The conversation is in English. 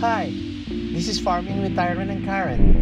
Hi, this is Farming with Tyron and Karen.